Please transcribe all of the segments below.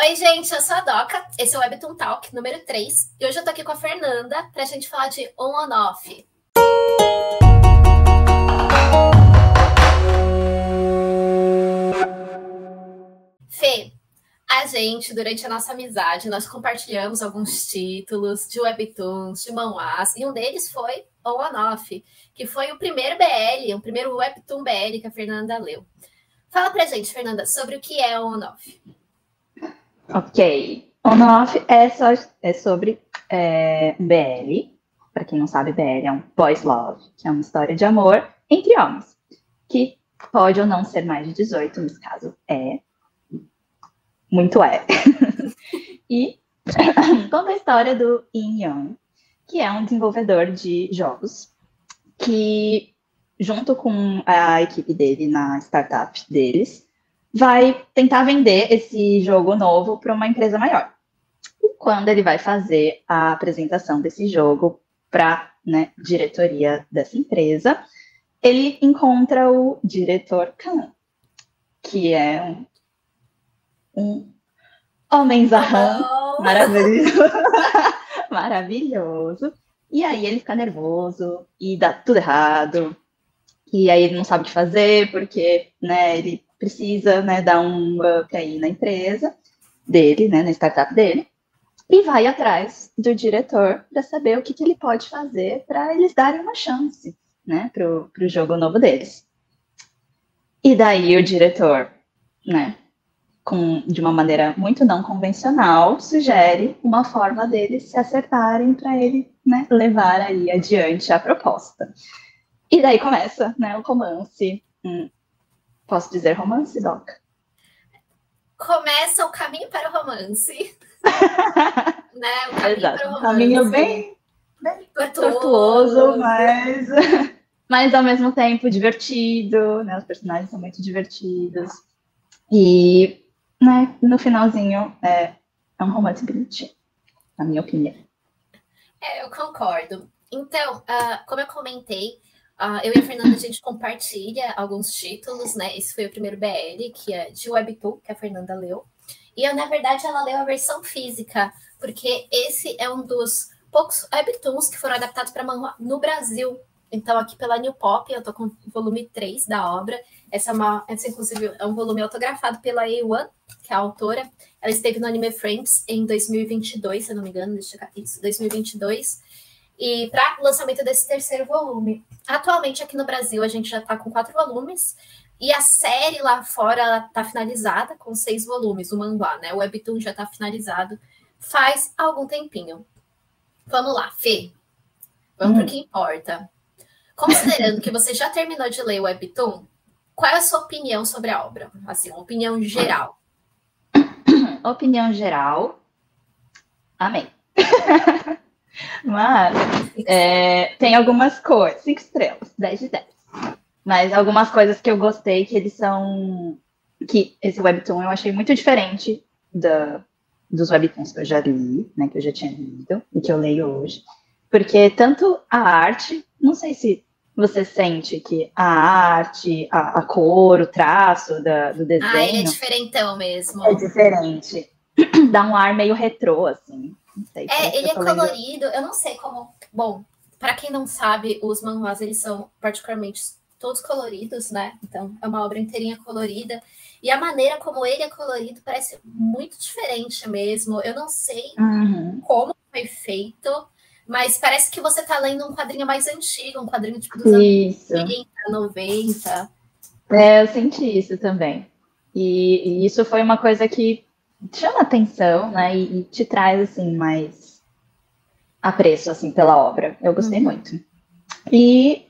Oi, gente, eu sou a Doca, esse é o Webtoon Talk número 3, e hoje eu tô aqui com a Fernanda pra gente falar de on on off. Fê, a gente, durante a nossa amizade, nós compartilhamos alguns títulos de webtoons, de manhwas, e um deles foi On on Off, que foi o primeiro BL, o primeiro webtoon BL que a Fernanda leu. Fala pra gente, Fernanda, sobre o que é On on Off. Ok. On off é, é sobre é, BL. Para quem não sabe, BL é um boys love, que é uma história de amor entre homens, que pode ou não ser mais de 18, nesse caso é. Muito é. e conta a história do In Young, que é um desenvolvedor de jogos, que junto com a equipe dele na startup deles, vai tentar vender esse jogo novo para uma empresa maior. E quando ele vai fazer a apresentação desse jogo para né, diretoria dessa empresa, ele encontra o diretor Khan, que é um, um homem zarrão oh. maravilhoso. maravilhoso. E aí ele fica nervoso e dá tudo errado. E aí ele não sabe o que fazer, porque né, ele precisa né, dar um up aí na empresa dele, né, na startup dele, e vai atrás do diretor para saber o que, que ele pode fazer para eles darem uma chance né, para o jogo novo deles. E daí o diretor, né, com, de uma maneira muito não convencional, sugere uma forma deles se acertarem para ele né, levar aí adiante a proposta. E daí começa né, o romance hum, Posso dizer romance, Doc? Começa o caminho para o romance. né? O caminho Exato. para o romance. Um caminho bem, bem tortuoso, tortuoso mas, mas ao mesmo tempo divertido, né? Os personagens são muito divertidos. E né, no finalzinho é, é um romance bonitinho, na minha opinião. É, eu concordo. Então, uh, como eu comentei, Uh, eu e a Fernanda, a gente compartilha alguns títulos, né? Esse foi o primeiro BL, que é de Webtoon, que a Fernanda leu. E eu, na verdade, ela leu a versão física, porque esse é um dos poucos Webtoons que foram adaptados para manhwa no Brasil. Então, aqui pela New Pop, eu tô com o volume 3 da obra. Essa é uma, essa, inclusive, é um volume autografado pela A1, que é a autora. Ela esteve no Anime Friends em 2022, se eu não me engano, isso, 2022 e para o lançamento desse terceiro volume. Atualmente, aqui no Brasil, a gente já está com quatro volumes, e a série lá fora está finalizada com seis volumes, o mangá, né? O Webtoon já está finalizado faz algum tempinho. Vamos lá, Fê. Vamos hum. para o que importa. Considerando que você já terminou de ler o Webtoon, qual é a sua opinião sobre a obra? Assim, uma opinião geral. Opinião geral. Amém. Mas é, tem algumas coisas, cinco estrelas, 10 de 10. Mas algumas coisas que eu gostei que eles são. Que esse webtoon eu achei muito diferente da, dos webtoons que eu já li, né? Que eu já tinha lido e que eu leio hoje. Porque tanto a arte, não sei se você sente que a arte, a, a cor, o traço da, do desenho. Ah, ele é diferentão mesmo. É diferente. Dá um ar meio retrô, assim. Sei, é, ele é colorido. Eu não sei como. Bom, para quem não sabe, os manhwas eles são particularmente todos coloridos, né? Então é uma obra inteirinha colorida. E a maneira como ele é colorido parece muito diferente mesmo. Eu não sei uhum. como foi feito, mas parece que você está lendo um quadrinho mais antigo, um quadrinho tipo dos isso. anos 80, 90. É, eu senti isso também. E, e isso foi uma coisa que chama atenção, né? E, e, te traz assim mais apreço assim pela obra. Eu gostei uhum. muito. E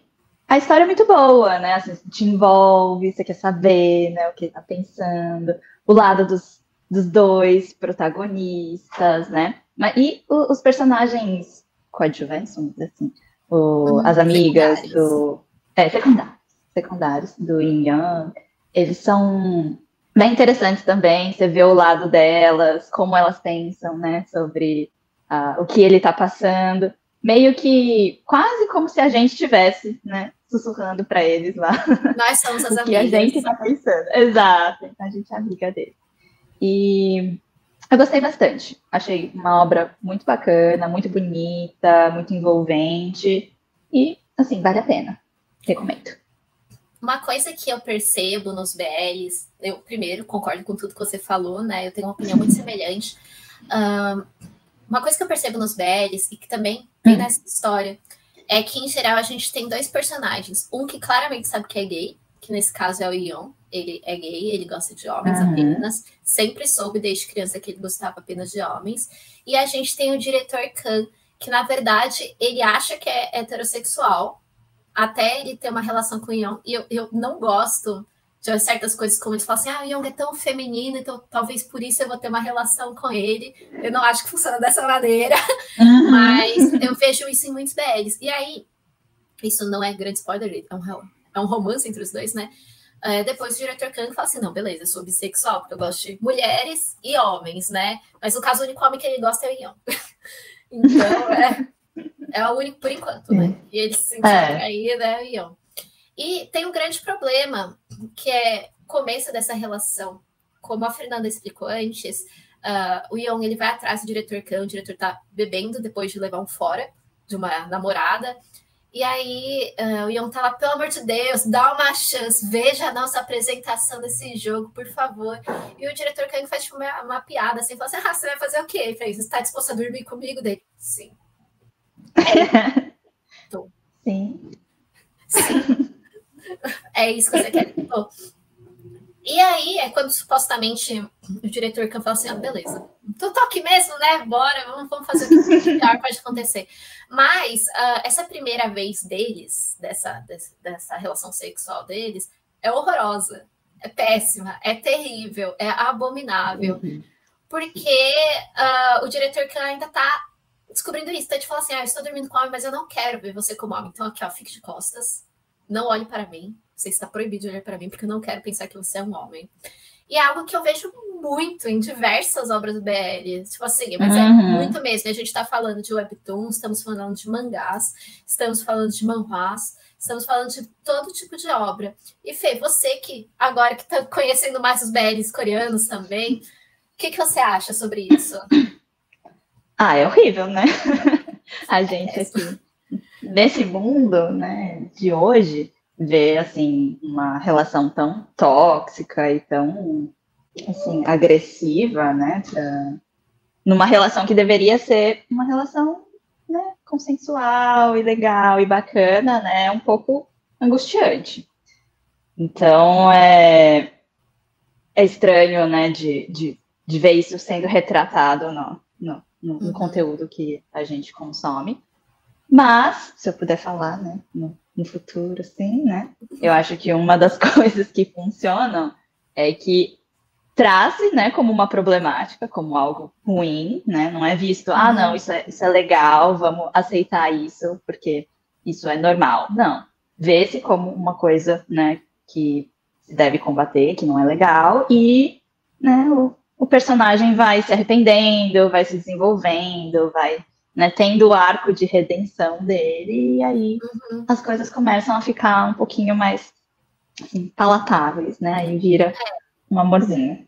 a história é muito boa, né? Assim, te envolve, você quer saber, né? O que ele tá pensando, o lado dos, dos dois protagonistas, né? Mas, e o, os personagens coadjuvantes, vamos dizer assim, o, uhum, as amigas do. É, secundários. Secundários do Yin Yang, eles são bem interessante também, você vê o lado delas, como elas pensam, né, sobre uh, o que ele está passando, meio que quase como se a gente tivesse, né, sussurrando para eles lá. Nós somos as o que a gente está pensando. Exato, então a gente é amiga dele. E eu gostei bastante. Achei uma obra muito bacana, muito bonita, muito envolvente. E, assim, vale a pena. Recomendo. Uma coisa que eu percebo nos BLs, eu primeiro concordo com tudo que você falou, né? Eu tenho uma opinião muito semelhante. Um, uma coisa que eu percebo nos BLs e que também tem hum. nessa história é que, em geral, a gente tem dois personagens. Um que claramente sabe que é gay, que nesse caso é o Ion. Ele é gay, ele gosta de homens uhum. apenas. Sempre soube desde criança que ele gostava apenas de homens. E a gente tem o diretor Khan, que na verdade ele acha que é heterossexual, até ele ter uma relação com o Ion. E eu, eu não gosto de certas coisas, como ele fala assim: ah, o Young é tão feminino, então talvez por isso eu vou ter uma relação com ele. Eu não acho que funciona dessa maneira, uhum. mas eu vejo isso em muitos BLs. E aí, isso não é grande spoiler, é um, é um romance entre os dois, né? É, depois o diretor Kang fala assim: não, beleza, eu sou bissexual, porque eu gosto de mulheres e homens, né? Mas o caso único homem que ele gosta é o Ion. então, é, é o único por enquanto, né? E ele se sentiu é. atraído, é o Ion. E tem um grande problema, que é o começo dessa relação. Como a Fernanda explicou antes, uh, o Ion ele vai atrás do diretor Khan, o diretor tá bebendo depois de levar um fora de uma namorada. E aí uh, o Ion tá lá, pelo amor de Deus, dá uma chance, veja a nossa apresentação desse jogo, por favor. E o diretor Kang faz tipo, uma, uma, piada assim, fala assim: ah, você vai fazer o quê? Você está disposto a dormir comigo? Dele, sim. Sim. Sim. É isso que você quer. E aí é quando supostamente o diretor Khan fala assim: ah, beleza, tu tô aqui mesmo, né? Bora, vamos, vamos fazer o que pior pode acontecer. Mas uh, essa primeira vez deles, dessa, dessa, dessa relação sexual deles, é horrorosa, é péssima, é terrível, é abominável. Uhum. Porque uh, o diretor Khan ainda tá descobrindo isso, tá de falar assim: ah, eu estou dormindo com homem, mas eu não quero ver você como homem. Então aqui, ó, fique de costas não olhe para mim. Você está proibido de olhar para mim porque eu não quero pensar que você é um homem. E é algo que eu vejo muito em diversas obras do BL. Tipo assim, mas é uhum. é muito mesmo. A gente está falando de webtoons, estamos falando de mangás, estamos falando de manhwas, estamos falando de todo tipo de obra. E Fê, você que agora que está conhecendo mais os BLs coreanos também, o que, que você acha sobre isso? Ah, é horrível, né? A gente é aqui nesse mundo, né, de hoje, ver assim uma relação tão tóxica e tão assim agressiva, né, pra, numa relação que deveria ser uma relação, né, consensual e legal e bacana, né, é um pouco angustiante. Então é é estranho, né, de, de, de ver isso sendo retratado no, no, no, no uhum. conteúdo que a gente consome. Mas, se eu puder falar, né, no, no futuro, sim, né, eu acho que uma das coisas que funcionam é que traz, né, como uma problemática, como algo ruim, né, não é visto, ah, não, isso é, isso é legal, vamos aceitar isso, porque isso é normal. Não, vê-se como uma coisa, né, que se deve combater, que não é legal, e, né, o, o personagem vai se arrependendo, vai se desenvolvendo, vai né, tendo o arco de redenção dele, e aí uhum. as coisas começam a ficar um pouquinho mais assim, palatáveis, né? Aí vira um amorzinho.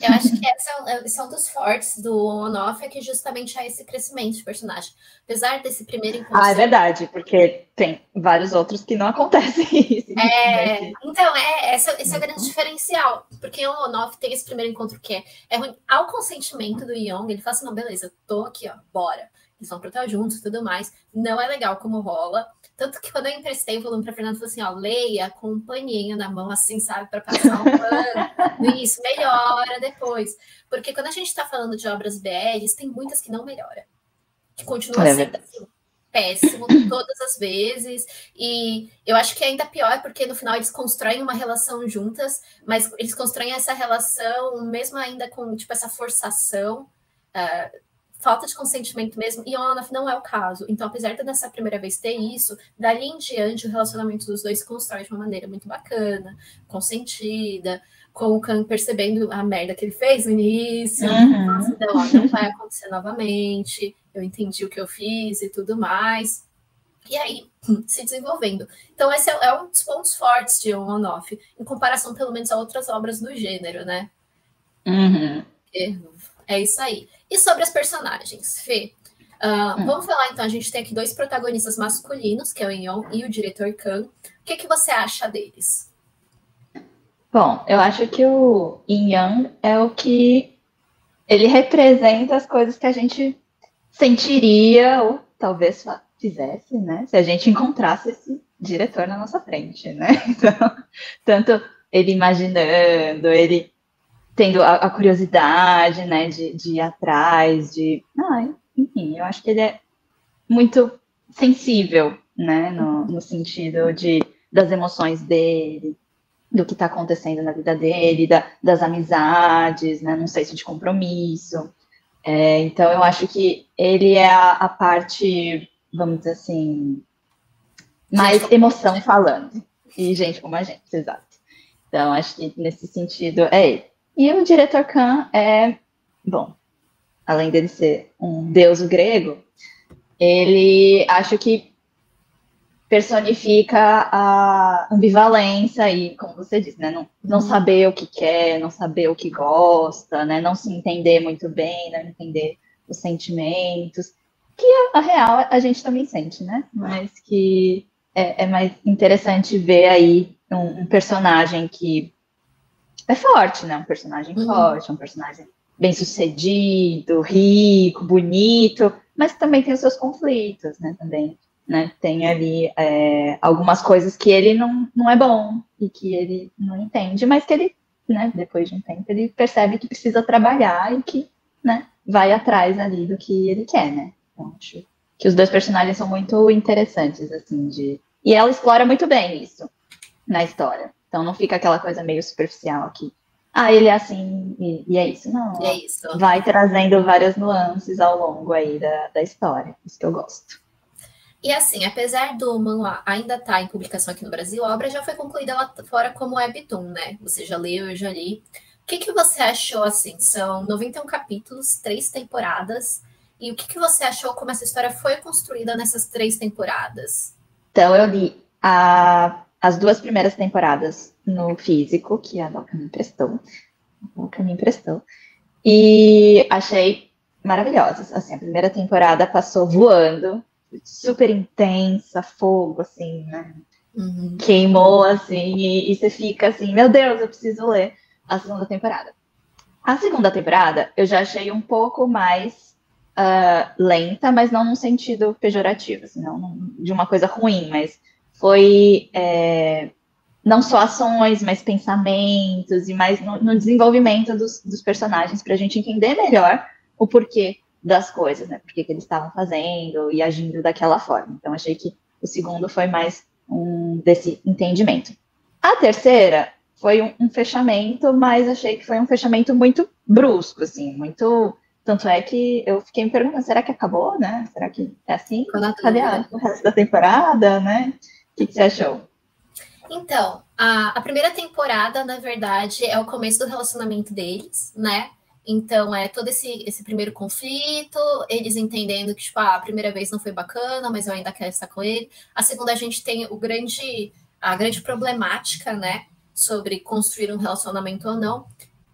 Eu acho que essa são dos fortes do on-off é que justamente há esse crescimento de personagem. Apesar desse primeiro encontro. Ah, é verdade, porque tem vários outros que não acontecem isso. É, então, é, esse, esse é o grande diferencial. Porque o on-off tem esse primeiro encontro que é, é ruim. Ao consentimento do Young, ele fala assim: não, beleza, tô aqui, ó, bora eles vão pro hotel juntos e tudo mais. Não é legal como rola. Tanto que quando eu emprestei o volume pra Fernanda, falou assim: ó, leia com um paninho na mão, assim, sabe, para passar um pano. Isso, melhora depois. Porque quando a gente tá falando de obras BLs, tem muitas que não melhora. Que continuam é sendo assim, péssimo todas as vezes. E eu acho que é ainda pior porque no final eles constroem uma relação juntas, mas eles constroem essa relação mesmo ainda com tipo essa forçação. Uh, falta de consentimento mesmo, e on não é o caso. Então, apesar de nessa primeira vez ter isso, dali em diante o relacionamento dos dois se constrói de uma maneira muito bacana, consentida, com o Kang percebendo a merda que ele fez no início, uhum. então, ó, não vai acontecer novamente, eu entendi o que eu fiz e tudo mais. E aí, se desenvolvendo. Então, esse é, é um dos pontos fortes de On Off, em comparação, pelo menos, a outras obras do gênero, né? Uhum. É isso aí. E sobre as personagens, Fê? Uh, hum. Vamos falar então, a gente tem aqui dois protagonistas masculinos, que é o Yon e o diretor Kang. O que, que você acha deles? Bom, eu acho que o Yin Yang é o que ele representa as coisas que a gente sentiria ou talvez fizesse, né? Se a gente encontrasse esse diretor na nossa frente, né? Então, tanto ele imaginando, ele tendo a, a curiosidade, né, de, de, ir atrás, de, ah, enfim, eu acho que ele é muito sensível, né, no, no sentido de das emoções dele, do que está acontecendo na vida dele, da, das amizades, né, sei se de compromisso. É, então, eu acho que ele é a, a parte, vamos dizer assim, mais emoção falando. E gente como a gente, exato. Então, acho que nesse sentido é ele. E o diretor Khan é, bom, além dele ser um deus grego, ele acho que personifica a ambivalência e, como você disse, né, não, não uhum. saber o que quer, não saber o que gosta, né, não se entender muito bem, não entender os sentimentos, que a, a real a gente também sente, né, mas que é, é mais interessante ver aí um, um, personagem que é forte, né, um personagem uhum. forte, um personagem bem sucedido, rico, bonito, mas também tem os seus conflitos, né, também né? Tem ali é, algumas coisas que ele não, não é bom e que ele não entende, mas que ele, né, depois de um tempo, ele percebe que precisa trabalhar e que, né, vai atrás ali do que ele quer, né? Então, acho que os dois personagens são muito interessantes, assim, de... E ela explora muito bem isso na história. Então não fica aquela coisa meio superficial aqui. Ah, ele é assim e, e é isso. Não. É isso. Vai trazendo várias nuances ao longo aí da, da história. Isso que eu gosto. E assim, apesar do manhwa ainda estar tá em publicação aqui no Brasil, a obra já foi concluída lá fora como webtoon, né? Você já leu, eu já li. O que, que você achou, assim? São 91 capítulos, três temporadas. E o que, que você achou como essa história foi construída nessas três temporadas? Então, eu li a, as duas primeiras temporadas no físico, que a Doca me emprestou. A Doca me emprestou. E achei maravilhosas. Assim, a primeira temporada passou voando super intensa, fogo, assim, né? Uhum. Queimou, assim, e, e, você fica assim, meu Deus, eu preciso ler a segunda temporada. A segunda temporada eu já achei um pouco mais uh, lenta, mas não num sentido pejorativo, assim, não, de uma coisa ruim, mas foi é, não só ações, mas pensamentos e mais no, no desenvolvimento dos, dos personagens para a gente entender melhor o porquê das coisas, né? Por que eles estavam fazendo e agindo daquela forma. Então, achei que o segundo foi mais um desse entendimento. A terceira foi um, um, fechamento, mas achei que foi um fechamento muito brusco, assim, muito. Tanto é que eu fiquei me perguntando, será que acabou, né? Será que é assim? Cadê a, o resto da temporada, né? Que, que você achou? Então, a, a primeira temporada, na verdade, é o começo do relacionamento deles, né? Então, é todo esse, esse primeiro conflito, eles entendendo que, tipo, ah, a primeira vez não foi bacana, mas eu ainda quero estar com ele. A segunda, a gente tem o grande, a grande problemática, né, sobre construir um relacionamento ou não.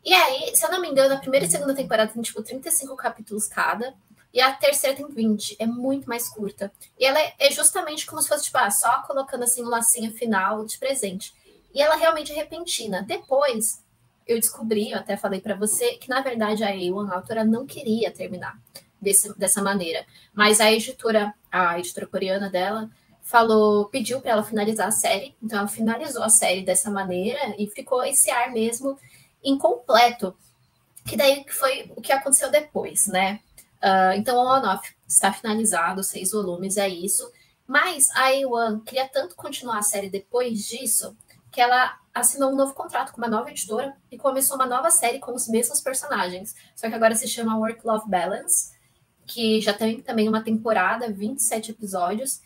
E aí, se eu não me engano, a primeira e segunda temporada tem, tipo, 35 capítulos cada, e a terceira tem 20, é muito mais curta. E ela é, é justamente como se fosse, tipo, ah, só colocando, assim, um lacinho final de presente. E ela realmente é repentina. Depois, eu descobri, eu até falei para você, que na verdade a A1, a autora, não queria terminar desse, dessa maneira. Mas a editora, a editora coreana dela, falou, pediu para ela finalizar a série. Então ela finalizou a série dessa maneira e ficou esse ar mesmo incompleto. Que daí foi o que aconteceu depois, né? Uh, então o on-off está finalizado, seis volumes, é isso. Mas a A1 queria tanto continuar a série depois disso que ela assinou um novo contrato com uma nova editora e começou uma nova série com os mesmos personagens. Só que agora se chama Work Love Balance, que já tem também uma temporada, 27 episódios.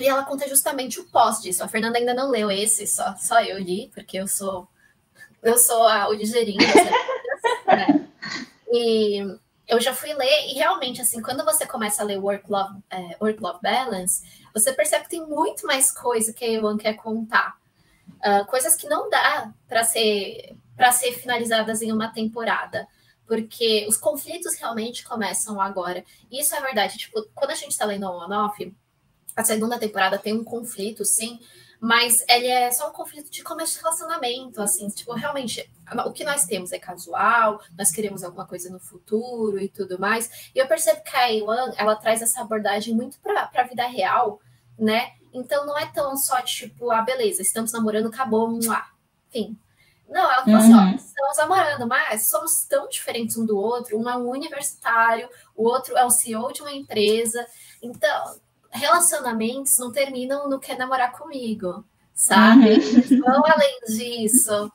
E ela conta justamente o pós disso. A Fernanda ainda não leu esse, só, só eu li, porque eu sou eu sou a, o ligeirinho né? E eu já fui ler, e realmente, assim, quando você começa a ler Work Love, é, Work Love Balance, você percebe que tem muito mais coisa que a Ewan quer contar. Uh, coisas que não dá para ser para ser finalizadas em uma temporada. porque os conflitos realmente começam agora. Isso é verdade. Tipo, quando a gente está lendo On Off, a segunda temporada tem um conflito, sim, mas ele é só um conflito de começo de relacionamento, assim, tipo, realmente, o que nós temos é casual, nós queremos alguma coisa no futuro e tudo mais. E eu percebo que a Iwan, ela traz essa abordagem muito para a vida real, né? Então não é tão só tipo, ah, beleza, estamos namorando, acabou, enfim. Não, ela falou assim, ó, uhum. estamos namorando, mas somos tão diferentes um do outro. Um é um universitário, o outro é o CEO de uma empresa. Então, relacionamentos não terminam no quer namorar comigo, sabe? Uhum. Vão além disso.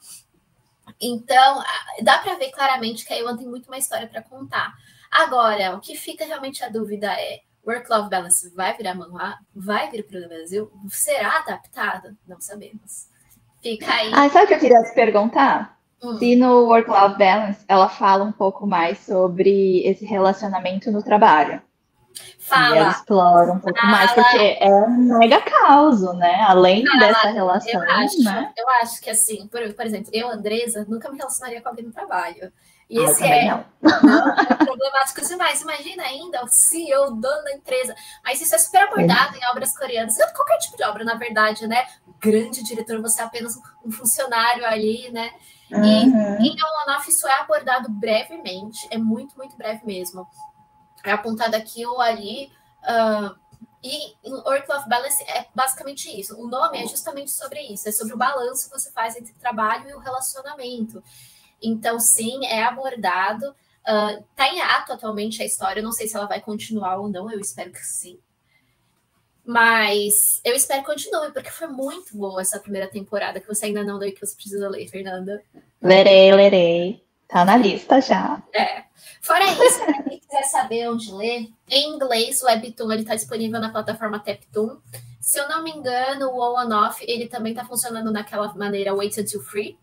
Então, dá para ver claramente que a Iwan tem muito uma história para contar. Agora, o que fica realmente a dúvida é: Work-Life Balance vai virar manual? Vai vir para o Brasil? Será adaptado? Não sabemos. Fica aí. Ah, sabe o que eu queria te perguntar? Hum. Se no Work-Life Balance ela fala um pouco mais sobre esse relacionamento no trabalho. Fala. Ela explora um pouco Fala. mais, porque é um mega caos, né? Além Fala. dessa relação, eu acho, né? Eu acho que, assim, por, por exemplo, eu, Andresa, nunca me relacionaria com alguém no trabalho. E ah, esse é, não. não. é problemático demais. Imagina ainda o CEO, dono da empresa. Mas isso é super abordado é. em obras coreanas. Qualquer tipo de obra, na verdade, né? Grande diretor, você é apenas um funcionário ali, né? Uhum. E em On isso é abordado brevemente, é muito, muito breve mesmo é apontado aqui ou ali. Uh, e Work-Life Balance é basicamente isso. O nome é justamente sobre isso, é sobre o balanço que você faz entre o trabalho e o relacionamento. Então, sim, é abordado. Está uh, em ato atualmente a história, eu não sei se ela vai continuar ou não, eu espero que sim. Mas eu espero que continue, porque foi muito boa essa primeira temporada, que você ainda não leu e que você precisa ler, Fernanda. Lerei, lerei. Tá na lista já. É. Fora isso, quem quiser saber onde ler, em inglês o Webtoon ele está disponível na plataforma Teptoon. Se eu não me engano, o On Off ele também está funcionando naquela maneira Wait Until Free.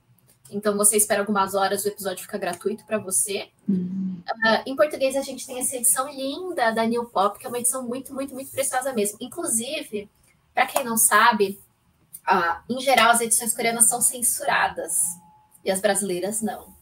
Então você espera algumas horas, o episódio fica gratuito para você. Uhum. Uh, em português a gente tem essa edição linda da New Pop, que é uma edição muito, muito, muito preciosa mesmo. Inclusive, para quem não sabe, uh, em geral as edições coreanas são censuradas e as brasileiras não.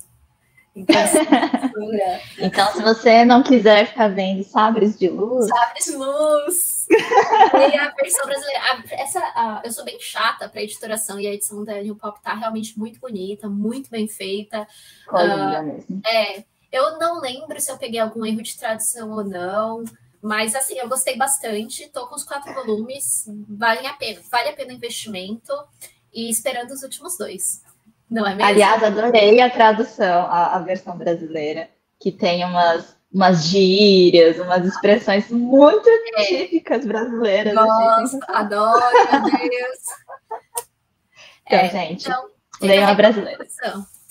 Então, se você não quiser ficar vendo sabres de luz. Sabres de luz! e a versão brasileira. A, essa, a, eu sou bem chata para editoração e a edição da New Pop tá realmente muito bonita, muito bem feita. uh, mesmo. É. Eu não lembro se eu peguei algum erro de tradução ou não. Mas assim, eu gostei bastante. Tô com os quatro volumes, vale a pena, vale a pena o investimento e esperando os últimos dois. Não é mesmo? Aliás, adorei a tradução, a, a versão brasileira, que tem umas, umas gírias, umas expressões muito é. típicas brasileiras. Nossa, adoro, meu Deus. Então, é, gente, então, leiam a brasileira.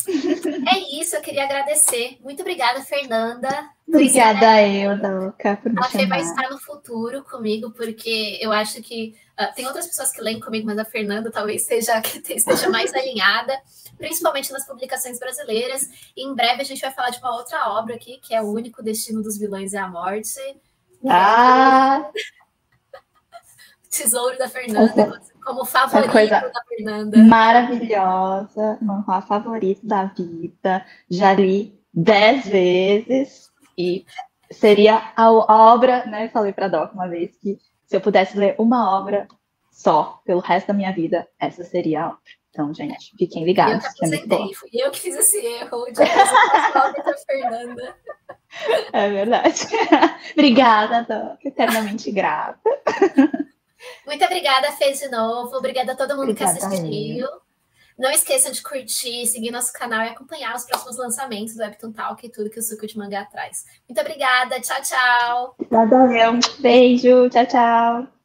É isso, eu queria agradecer. Muito obrigada, Fernanda. Obrigada eu, Doca, por me A Fê vai estar no futuro comigo, porque eu acho que uh, tem outras pessoas que leem comigo, mas a Fernanda talvez seja que esteja mais alinhada, principalmente nas publicações brasileiras. E em breve a gente vai falar de uma outra obra aqui, que é O Único Destino dos Vilões é a Morte. Ah! Tesouro da Fernanda, como favorito da Fernanda. Maravilhosa, manhua favorito da vida. Já li dez vezes e seria a obra, né? Falei para Doc uma vez que se eu pudesse ler uma obra só pelo resto da minha vida, essa seria a obra. Então, gente, fiquem ligados. Eu que, é muito eu que fiz esse erro de a Fernanda. É verdade. Obrigada, Doc. Eternamente grata. Muito obrigada, Fê, de novo. Obrigada a todo mundo obrigada que assistiu. Não esqueçam de curtir, seguir nosso canal e acompanhar os próximos lançamentos do Webtoon Talk e tudo que o Suco de Mangá traz. Muito obrigada. Tchau, tchau. Meu. Beijo. Tchau, tchau.